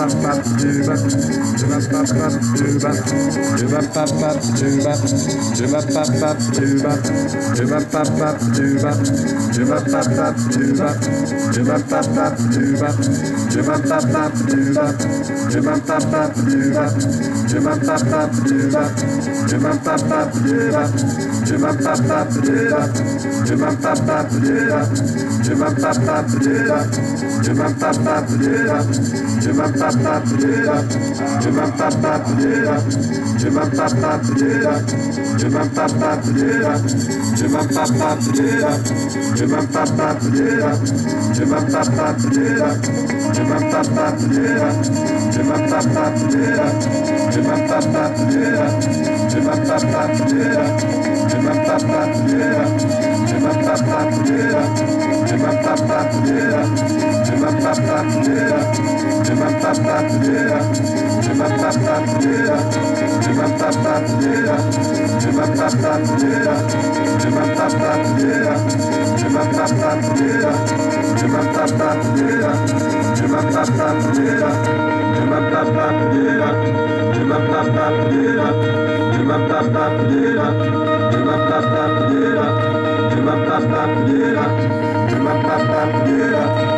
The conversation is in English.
bap bap do bap. Do yeah. Yeah.